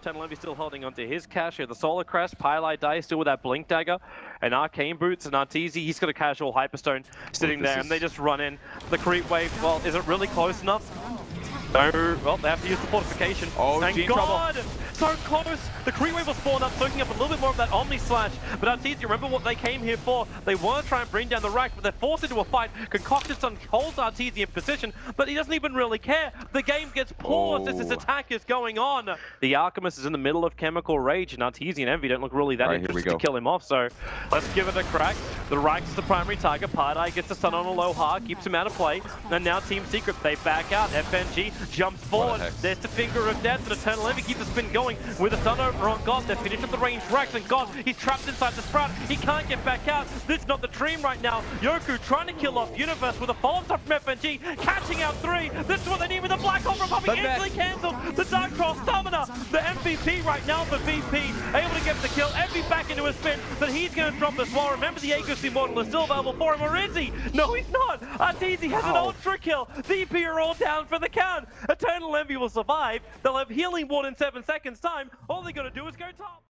Eternal Envy still holding onto his cash here. The Solar Crest, Pylite Dice still with that Blink Dagger, and Arcane Boots and Arteezy. He's got a casual Hyperstone sitting there, is... and they just run in. The creep wave, well, is it really close enough? No, well, they have to use the fortification. Oh, Thank God! So close! The creep wave will spawn up, soaking up a little bit more of that Omni Slash. But Arteezy, remember what they came here for? They want to try and bring down the rack, but they're forced into a fight. Concocted Sun holds Arteezy in position, but he doesn't even really care. The game gets paused oh. as this attack is going on. The Alchemist is in the middle of Chemical Rage, and Arteezy and Envy don't look really that right, interested to kill him off, so let's give it a crack. The Rax is the primary target. Pardai gets the Sun on Aloha, keeps him out of play. And now Team Secret, they back out. FNG jumps forward. There's the finger of death, and Eternal Envy keeps the spin going with a sun over on God. They're finished at the range Rax, and God, he's trapped inside the Sprout. He can't get back out. This is not the dream right now. Yoku trying to kill off Universe with a follow-up from FNG, catching out three. This is what they need with the Black Hole Republic instantly cancelled. The Dark Cross Summoner, the MVP right now for VP, able to get the kill. Envy back into a spin, but he's going to drop as well. Remember the Aegis Immortal is still available for him, or is he? No, he's not. Arteezy has an ultra kill. VP are all down for the count. Eternal Envy will survive. They'll have healing ward in seven seconds time. All they got to do is go top.